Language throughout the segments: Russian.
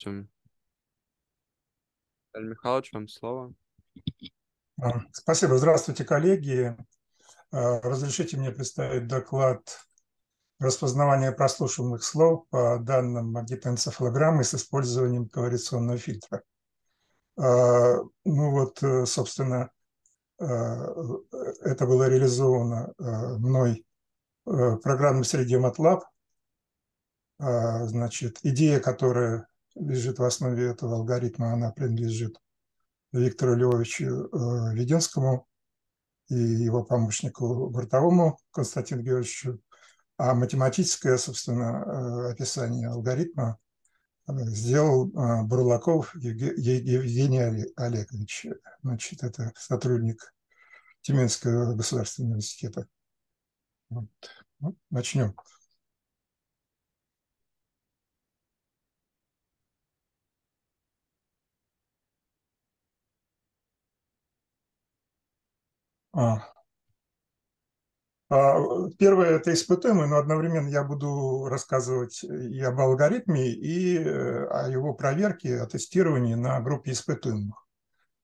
Виталий Михайлович, вам слово. А, спасибо. Здравствуйте, коллеги. А, разрешите мне представить доклад распознавания прослушиваемых слов по данным магнитоэнцефалограммы с использованием корреляционного фильтра. А, ну вот, э, собственно, это было реализовано мной в программной среде MATLAB. Значит, идея, которая лежит в основе этого алгоритма, она принадлежит Виктору Львовичу э, Веденскому и его помощнику Гуртовому Константину Георгиевичу. А математическое, собственно, э, описание алгоритма э, сделал Бурлаков Евгений Олегович. Значит, это сотрудник Тюменского государственного университета. Вот. Ну, начнем. А. а. Первое – это испытуемый, но одновременно я буду рассказывать и об алгоритме, и э, о его проверке, о тестировании на группе испытуемых.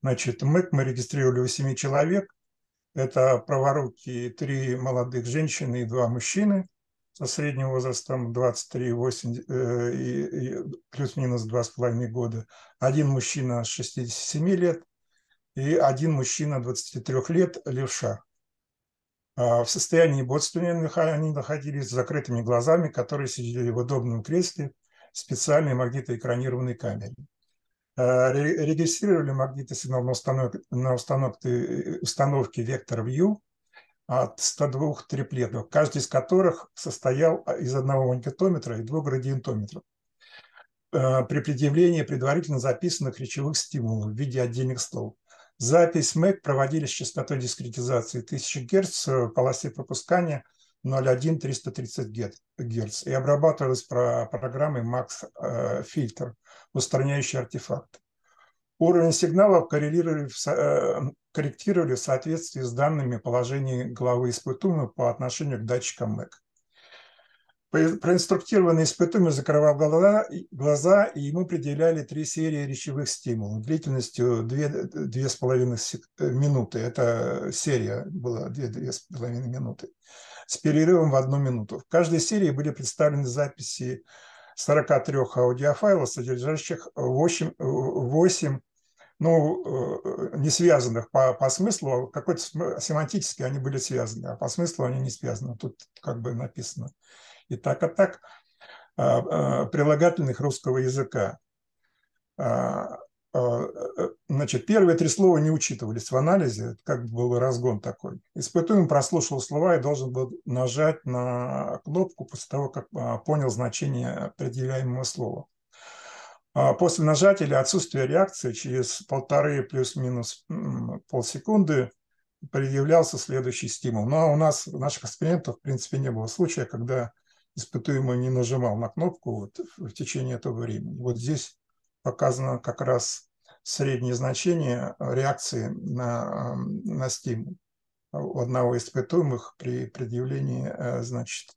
Значит, МЭК мы регистрировали у 7 человек. Это праворуки три молодых женщины и два мужчины со средним возрастом 23, 8 э, и, и плюс-минус 2,5 года. Один мужчина 67 лет – и один мужчина 23 лет, левша. А в состоянии бодствования они находились с закрытыми глазами, которые сидели в удобном кресле в специальной магнитоэкранированной камере. А, регистрировали магнитосигнал на установке, на установке, установке вектор View от 102 триплетов, каждый из которых состоял из одного магнитометра и двух градиентометров а, при предъявлении предварительно записанных речевых стимулов в виде отдельных слов. Запись МЭК проводили с частотой дискретизации 1000 Гц в полосе пропускания 0,1-330 Гц и обрабатывалась про программой Max э, Filter, устраняющий артефакты. Уровень сигналов коррелировали, э, корректировали в соответствии с данными положения главы испытуемого по отношению к датчикам МЭК. Проинструктированный испытуемый закрывал глаза, глаза, и ему предъявляли три серии речевых стимулов длительностью 2,5 э, минуты. Это серия была 2,5 минуты с перерывом в одну минуту. В каждой серии были представлены записи 43 аудиофайлов, содержащих 8, 8 ну, э, не связанных по, по смыслу, какой-то семантически они были связаны, а по смыслу они не связаны. Тут как бы написано и так, а так а, а, прилагательных русского языка. А, значит, первые три слова не учитывались в анализе, как бы был разгон такой. Испытуемый прослушал слова и должен был нажать на кнопку после того, как понял значение определяемого слова. После нажатия или отсутствия реакции через полторы плюс-минус полсекунды предъявлялся следующий стимул. Но у нас, в наших экспериментах, в принципе, не было случая, когда испытуемый не нажимал на кнопку вот, в течение этого времени. Вот здесь показано как раз среднее значение реакции на, на стимул у одного из испытуемых при предъявлении, э, значит,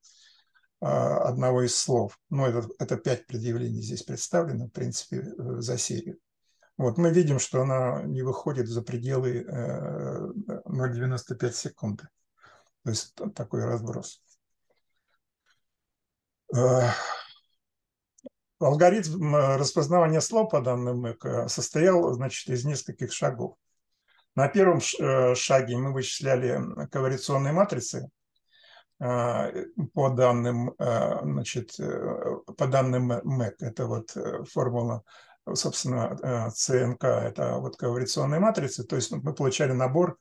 э, одного из слов. Ну, это, это пять предъявлений здесь представлено, в принципе, э, за серию. Вот мы видим, что она не выходит за пределы 0,95 секунды. То есть такой разброс. Э, алгоритм э, распознавания слов по данным МЭК состоял значит, из нескольких шагов. На первом э, шаге мы вычисляли корреляционные матрицы по данным, значит, по данным МЭК. Это вот формула, собственно, ЦНК, это вот корреляционные матрицы. То есть мы получали набор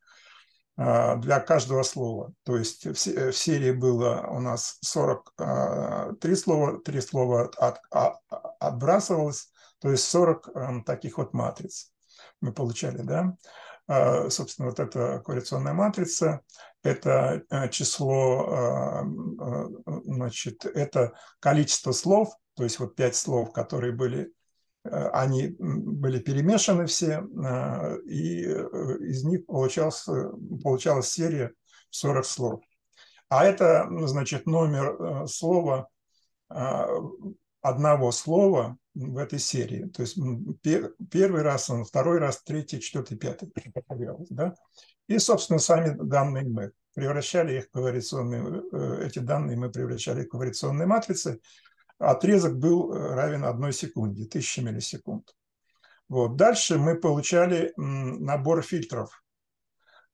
для каждого слова. То есть в, серии было у нас 43 а, слова, 3 слова от, от, отбрасывалось, то есть 40 эм, таких вот матриц мы получали, да. А, собственно, вот эта корреляционная матрица, это э, число, э, значит, это количество слов, то есть вот 5 слов, которые были они были перемешаны все, э, и э, из них получалась, получалась серия 40 слов. А это, значит, номер слова, одного слова в этой серии. То есть первый раз, второй раз, третий, четвертый, пятый. Да? И, собственно, сами данные мы превращали их в вариационные, э, эти данные мы превращали в вариационные матрицы. Отрезок был равен одной секунде, тысячи миллисекунд. Вот. Дальше мы получали набор фильтров,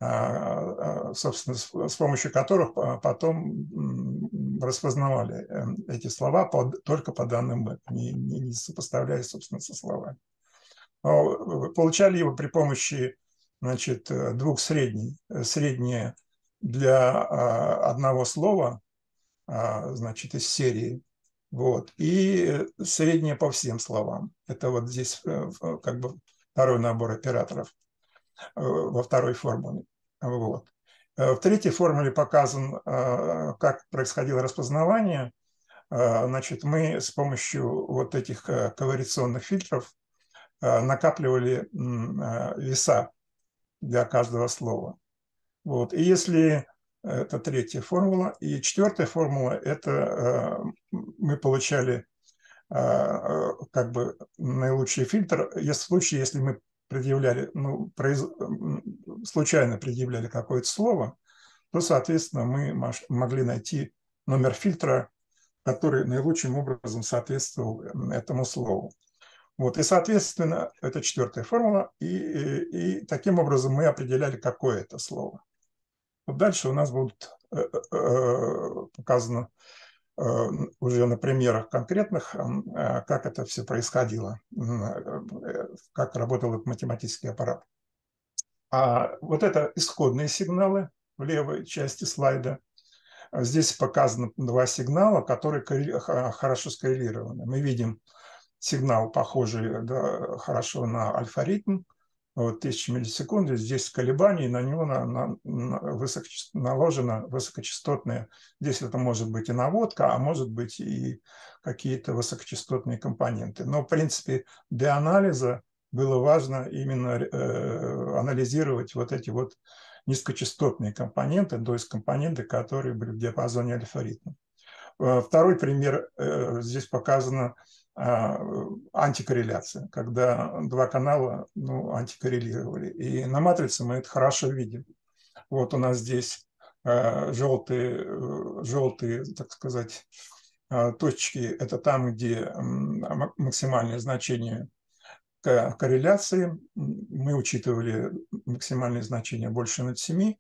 а, а, собственно, с помощью которых потом распознавали эм, эти слова только по данным МЭП, не, не сопоставляя, собственно, со словами. Получали его при помощи значит, двух средней. Среднее для а, одного слова, значит, из серии, вот, и среднее по всем словам. Это вот здесь э, как бы второй набор операторов э, во второй формуле. Вот. Э, в третьей формуле показан, как происходило распознавание. Значит, мы с помощью вот этих ковариационных фильтров накапливали веса для каждого слова. Вот. И если это третья формула, и четвертая формула – это мы получали как бы наилучший фильтр, если в случае, если мы предъявляли, ну, произ... случайно предъявляли какое-то слово, то, соответственно, мы могли найти номер фильтра, который наилучшим образом соответствовал этому слову. Вот, и, соответственно, это четвертая формула, и, и, и таким образом мы определяли, какое это слово. Вот дальше у нас будет э, э, э показано уже на примерах конкретных, как это все происходило, как работал математический аппарат. А вот это исходные сигналы в левой части слайда. Здесь показаны два сигнала, которые хорошо скоррелированы. Мы видим сигнал, похожий да, хорошо на альфа-ритм, вот 1000 миллисекунд, здесь колебания, на него на, на, на высоко, наложена высокочастотная, здесь это может быть и наводка, а может быть и какие-то высокочастотные компоненты. Но, в принципе, для анализа было важно именно э, анализировать вот эти вот низкочастотные компоненты, то есть компоненты, которые были в диапазоне альфа-ритма. Э, второй пример, э, здесь показано а, антикорреляция, когда два канала ну, антикоррелировали. И на матрице мы это хорошо видим. Вот у нас здесь а, желтые, желтые, так сказать, точки – это там, где максимальное значение корреляции. Мы учитывали максимальное значение больше 0,7.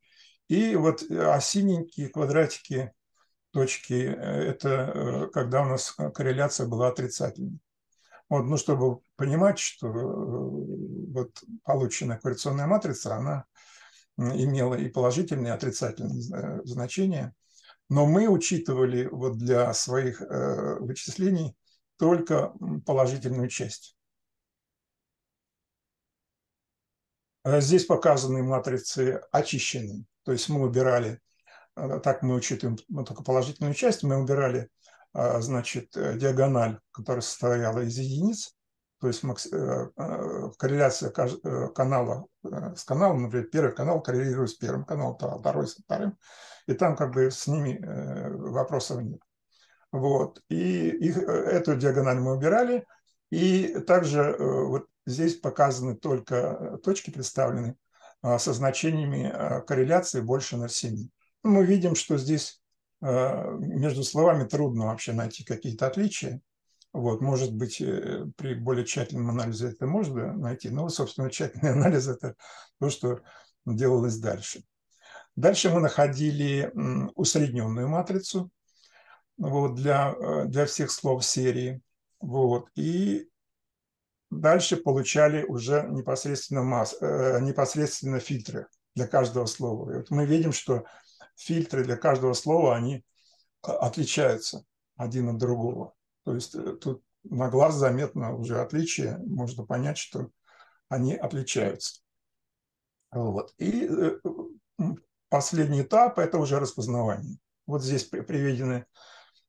И вот а синенькие квадратики точки, э, это э, когда у нас корреляция была отрицательной. Вот, ну, чтобы понимать, что э, вот полученная корреляционная матрица, она имела и положительные, и отрицательные значения, но мы учитывали вот для своих вычислений только положительную часть. Здесь показаны матрицы очищенные, то есть мы убирали так мы учитываем ну, только положительную часть, мы убирали, а, значит, э, диагональ, которая состояла из единиц, то есть э, э, корреляция канала с каналом, например, первый канал коррелирует с первым каналом, второй с вторым, и там как бы с ними вопросов нет. Вот. И их, эту диагональ мы убирали, и также вот здесь показаны только точки представлены со значениями корреляции больше 0,7 мы видим, что здесь э, между словами трудно вообще найти какие-то отличия. Вот, может быть, э, при более тщательном анализе это можно найти, но, собственно, тщательный анализ – это то, что делалось дальше. Дальше мы находили усредненную матрицу вот, для, э, для всех слов серии. Вот, и дальше получали уже непосредственно, масс, непосредственно фильтры для каждого слова. И вот мы видим, что фильтры для каждого слова, они а, отличаются один от другого. То есть э, тут на глаз заметно уже отличие, можно понять, что они отличаются. Вот. И э, последний этап – это уже распознавание. Вот здесь приведены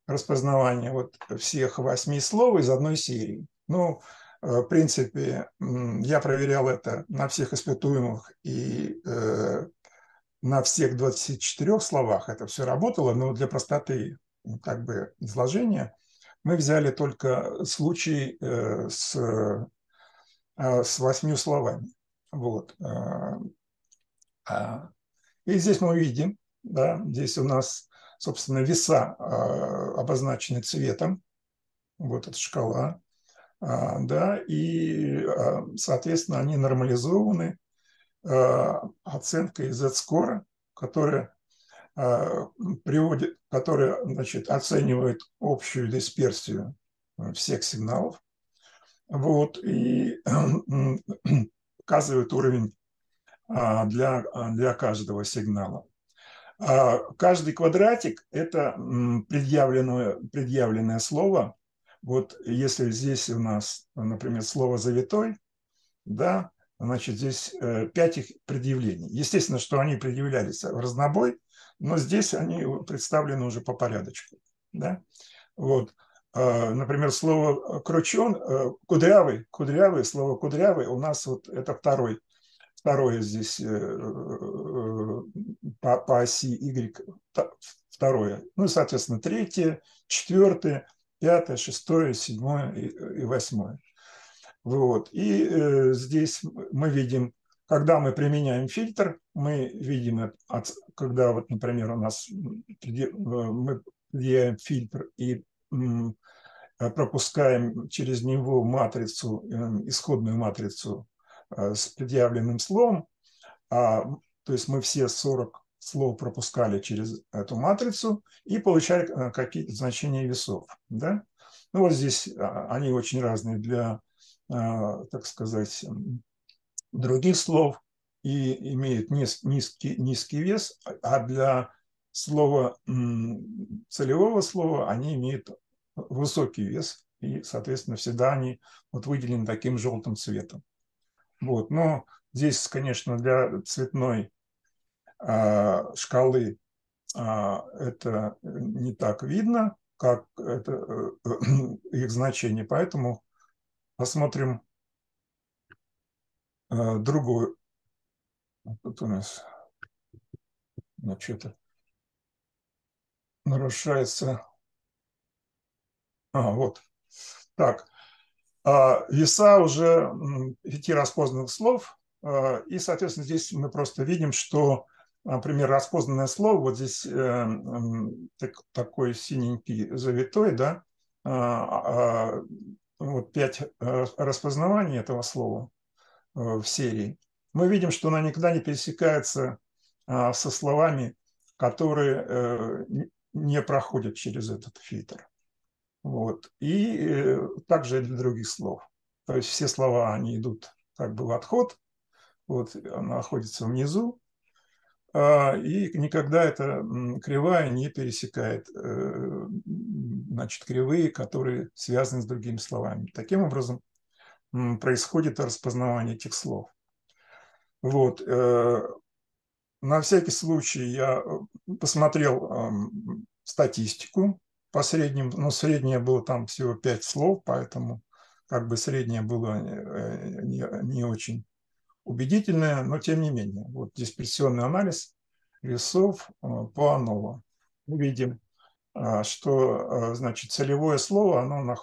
распознавание вот всех восьми слов из одной серии. Ну, э, в принципе, я проверял это на всех испытуемых, и на всех 24 словах это все работало, но для простоты как бы изложения Мы взяли только случай с, с восьмью словами. Вот. А, и здесь мы видим, да, здесь у нас, собственно, веса обозначены цветом. Вот эта шкала. Да, и, соответственно, они нормализованы оценкой Z-скора, которая а, приводит, которая значит, оценивает общую дисперсию э, всех сигналов вот, и показывает уровень для, для каждого сигнала. Каждый квадратик – это предъявленное, предъявленное слово. Вот если здесь у нас, например, слово «завитой», да, значит, здесь э, пять их предъявлений. Естественно, что они предъявлялись в разнобой, но здесь они представлены уже по порядочку. Да? Вот. А, например, слово кручен, э, кудрявый, кудрявый, слово кудрявый у нас вот это второй, второе здесь э, э, по, по оси Y, второе. Ну соответственно, третье, четвертое, пятое, шестое, седьмое и, и восьмое. Вот. И э, здесь мы видим когда мы применяем фильтр, мы видим, когда, вот, например, у нас э, мы предъявляем фильтр и пропускаем через него матрицу, э, исходную матрицу э, с предъявленным словом, а, то есть мы все 40 слов пропускали через эту матрицу и получали какие-то значения весов. Да? Ну вот здесь а, они очень разные для, так сказать, других слов и имеет низкий, низкий вес, а для слова целевого слова они имеют высокий вес, и, соответственно, всегда они вот выделены таким желтым цветом. Вот. Но здесь, конечно, для цветной а, шкалы а, это не так видно, как это, э, их значение, поэтому посмотрим а, другую. Тут у нас ну, что-то нарушается. А, вот. Так. А, веса уже пяти распознанных слов. А, и, соответственно, здесь мы просто видим, что, например, распознанное слово, вот здесь э, так, такой синенький завитой, да, вот пять э, распознаваний этого слова – Э, в серии, мы видим, что она никогда не пересекается а, со словами, которые э, не проходят через этот фильтр. Вот. И также для других слов. То есть все слова, они идут как бы в отход, вот, она находится внизу, и никогда эта кривая не пересекает значит, кривые, которые связаны с другими словами. Таким образом, происходит распознавание этих слов. Вот. Э, на всякий случай я э, посмотрел статистику по средним, но среднее было там всего 5 слов, поэтому как бы среднее было э, не, не очень убедительное, но тем не менее. Вот дисперсионный анализ весов по АНОВА. Мы видим, что значит, целевое слово оно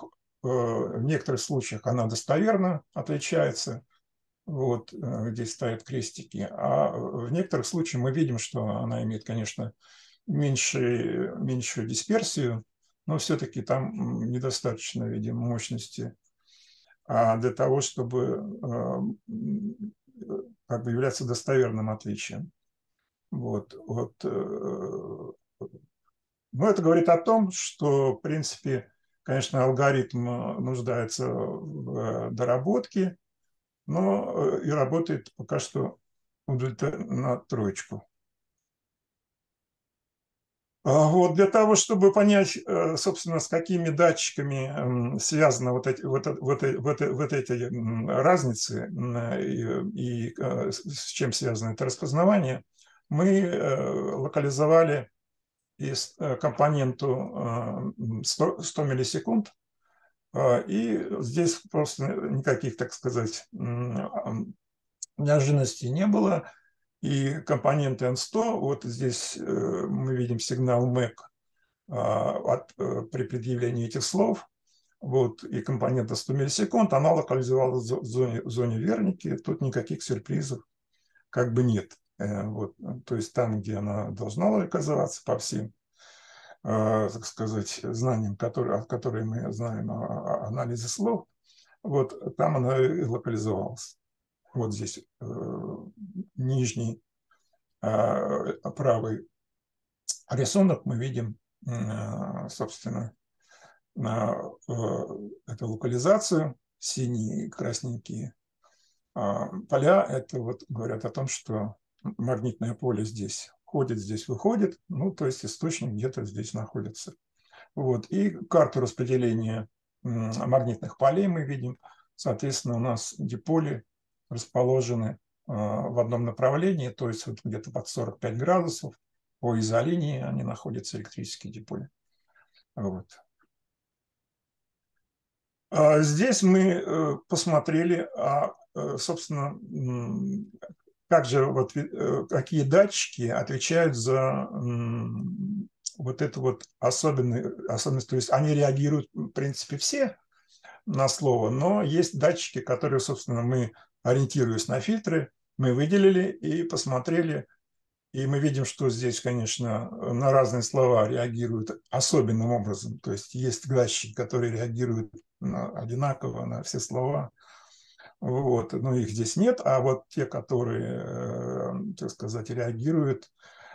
Э, в некоторых случаях она достоверно отличается, вот, э, здесь ставят крестики, а в некоторых случаях мы видим, что она имеет, конечно, меньшую, меньшую дисперсию, но все-таки там недостаточно, видимо, мощности а для того, чтобы э, как бы являться достоверным отличием. Вот, вот. Но это говорит о том, что, в принципе, Конечно, алгоритм э, нуждается в э, доработке, но э, и работает пока что на троечку. А вот для того, чтобы понять, собственно, с какими датчиками связаны вот эти, вот, вот, вот, вот эти разницы и, и с чем связано это распознавание, мы локализовали и э, компоненту 100, э, 100 миллисекунд. Э, и здесь просто никаких, так сказать, неожиданностей не было. И компонент N100, вот здесь мы видим сигнал MAC от, при предъявлении этих слов. вот, и компонента 100 миллисекунд, она локализовалась в зоне, в зоне верники, тут никаких сюрпризов как бы нет. Э, вот, то есть там, где она должна локализоваться по всем, э, так сказать, знаниям, которые, которые мы знаем о, о анализе слов, вот там она и локализовалась. Вот здесь э, нижний э, правый рисунок мы видим, э, собственно, на э, эту локализацию, синие и красненькие а, поля, это вот говорят о том, что магнитное поле здесь ходит, здесь выходит, ну, то есть источник где-то здесь находится. Вот. И карту распределения магнитных полей мы видим. Соответственно, у нас диполи расположены а, в одном направлении, то есть вот где-то под 45 градусов по изолинии они находятся, электрические диполи. Вот. А здесь мы э, посмотрели, а, э, собственно, как же вот, э, какие датчики отвечают за вот эту вот особенную, особенность. То есть они реагируют, в принципе, все на слово, но есть датчики, которые, собственно, мы, ориентируясь на фильтры, мы выделили и посмотрели, и мы видим, что здесь, конечно, на разные слова реагируют особенным образом. То есть есть датчики, которые реагируют на, одинаково на все слова. Вот. Но их здесь нет, а вот те, которые, э, так сказать, реагируют,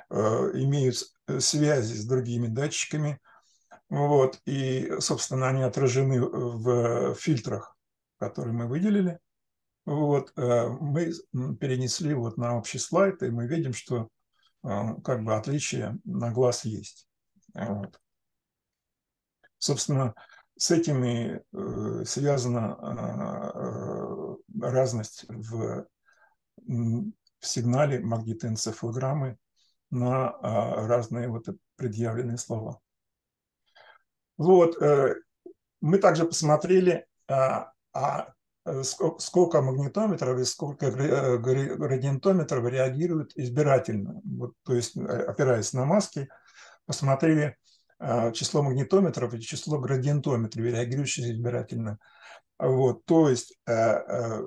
э, имеют связи с другими датчиками, вот, и, собственно, они отражены в фильтрах, которые мы выделили. Вот, э, мы перенесли вот на общий слайд, и мы видим, что как бы отличие на глаз есть. Вот. Собственно, с этими э, связана э, разность в, в сигнале магнитоэнцефалограммы на разные вот предъявленные слова. Вот, э, мы также посмотрели, а сколько магнитометров и сколько градиентометров реагируют избирательно. Вот, то есть, опираясь на маски, посмотрели число магнитометров и число градиентометров, реагирующих избирательно. Вот, то есть э, э,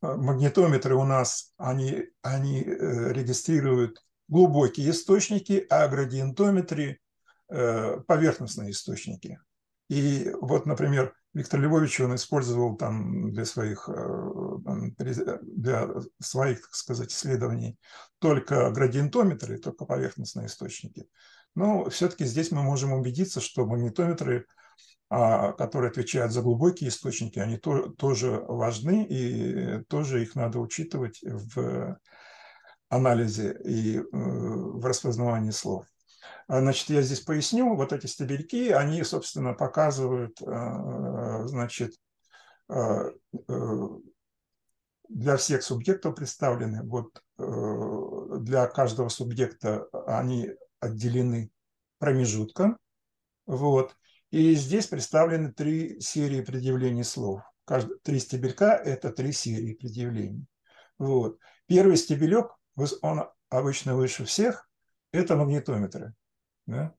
магнитометры у нас, они, они э, регистрируют глубокие источники, а градиентометры э, поверхностные источники. И вот, например, Виктор Львович, он использовал там для своих, э, для своих, так сказать, исследований только градиентометры, только поверхностные источники. Но все-таки здесь мы можем убедиться, что магнитометры, а, которые отвечают за глубокие источники, они тоже важны, и тоже их надо учитывать в анализе и э, в распознавании слов. А, значит, я здесь поясню, вот эти стебельки, они, собственно, показывают, э, значит, э, для всех субъектов представлены. Вот для каждого субъекта они отделены промежутком. Вот. И здесь представлены три серии предъявлений слов. Каждый, три стебелька – это три серии предъявлений. Вот. Первый стебелек, он обычно выше всех, это магнитометры. Да?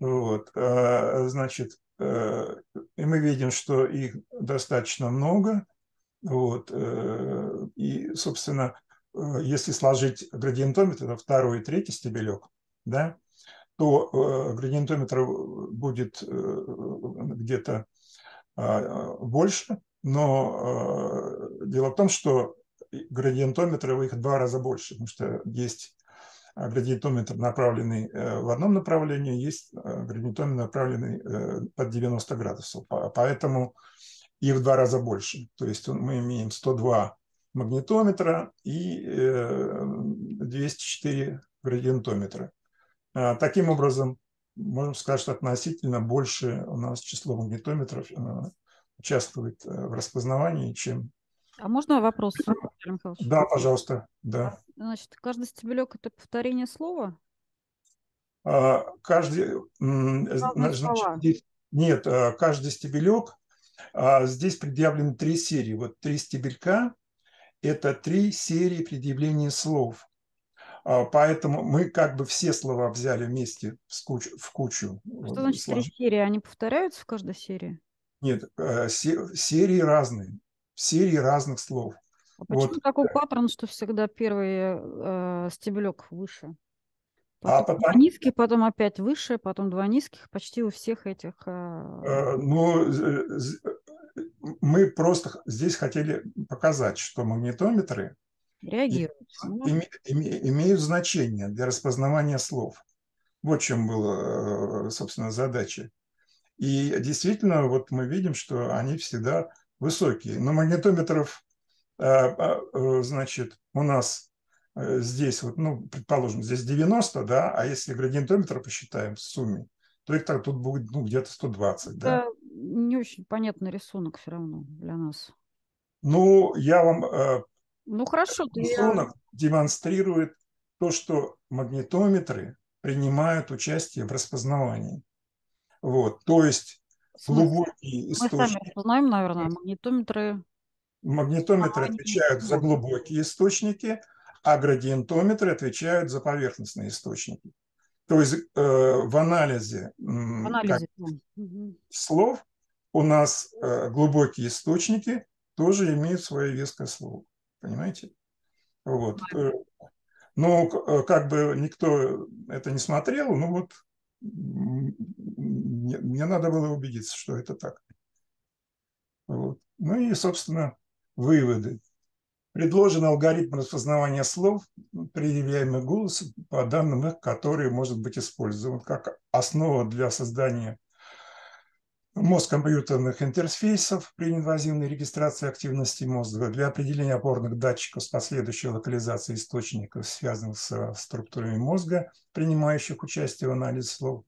Вот. А, значит, э, и мы видим, что их достаточно много. Вот. Э, и, собственно, э, если сложить градиентометр, это второй и третий стебелек, да, то градиентометр будет где-то э, больше, но дело в том, что градиентометры их в два раза больше, потому что есть градиентометр, направленный э, в одном направлении, есть э, градиентометр, направленный э, под 90 градусов. Поэтому их в два раза больше. То есть мы имеем 102 магнитометра и 204 градиентометра. А, таким образом, можем сказать, что относительно больше у нас число магнитометров а, участвует в распознавании, чем... А можно вопрос, Да, пожалуйста, да. Значит, каждый стебелек – это повторение слова? А, каждый... Значит, нет, каждый стебелек, здесь предъявлены три серии. Вот три стебелька – это три серии предъявления слов. А, поэтому мы как бы все слова взяли вместе в кучу. В кучу Что значит три серии? Они повторяются в каждой серии? Нет, э, серии разные. Серии разных слов. А почему вот. такой паттерн, что всегда первый э, стебелек выше? А потом а потом... Два низких, потом опять выше, потом два низких, почти у всех этих. Э... Э, ну, мы просто здесь хотели показать, что магнитометры реагируют. Име, име, имеют значение для распознавания слов. Вот в чем была, собственно, задача. И действительно, вот мы видим, что они всегда высокие. Но магнитометров, значит, у нас здесь, вот, ну, предположим, здесь 90, да, а если градиентометр посчитаем в сумме, то их так тут будет ну, где-то 120, да? не очень понятный рисунок все равно для нас. Ну, я вам... Э, ну, хорошо. Рисунок я... демонстрирует то, что магнитометры принимают участие в распознавании. Вот, то есть глубокие источники... Мы сами распознаем, наверное, магнитометры... Магнитометры отвечают за глубокие источники, а градиентометры отвечают за поверхностные источники. То есть э, в анализе, в анализе как, да. слов у нас э, глубокие источники тоже имеют свое веское слово. Понимаете? Вот. Э, но э, как бы никто это не смотрел, ну вот мне, надо было убедиться, что это так. Вот. Ну и, собственно, выводы. Предложен алгоритм распознавания слов, предъявляемых голосом, по данным их, который может быть использован как основа для создания мозг компьютерных интерфейсов при инвазивной регистрации активности мозга для определения опорных датчиков с последующей локализацией источников, связанных с структурами мозга, принимающих участие в анализе слов,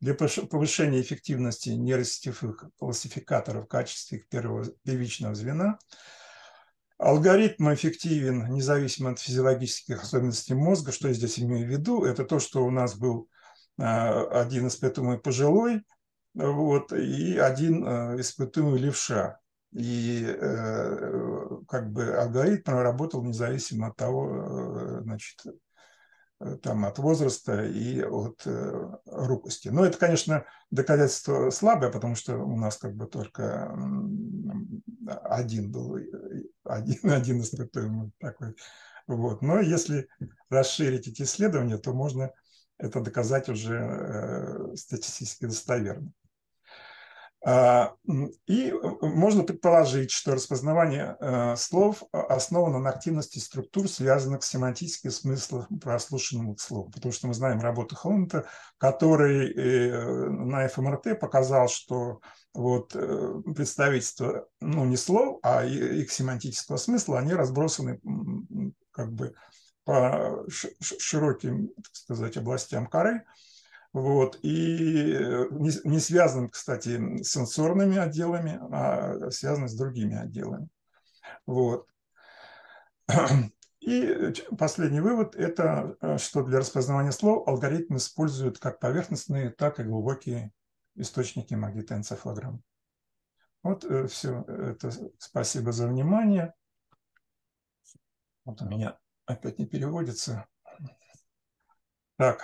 для повышения эффективности нейросетевых классификаторов в качестве их первого первичного звена – Алгоритм эффективен независимо от физиологических особенностей мозга. Что я здесь имею в виду? Это то, что у нас был а, один испытуемый пожилой, вот, и один а, испытуемый левша. И э, как бы алгоритм работал независимо от того, э, значит, Э, там, от возраста и от э, рукости. Но это, конечно, доказательство слабое, потому что у нас как бы только один был, один, один испытуемый такой. Вот. Но если расширить эти исследования, то можно это доказать уже э, статистически достоверно. А, и э, можно предположить, что распознавание э, слов основано на активности структур, связанных с семантическим смыслом прослушанных слов. Потому что мы знаем работу Холмта, который э, на ФМРТ показал, что вот представительство, ну не слов, а их семантического смысла, они разбросаны как бы по широким, так сказать, областям коры. Вот. И э, не, связан, кстати, с сенсорными отделами, а связан с другими отделами. Вот. И последний вывод – это э, что для распознавания слов алгоритм используют как поверхностные, так и глубокие источники магнитоэнцефалограмм. Вот э, все. Это спасибо за внимание. Вот у меня опять не переводится. Так.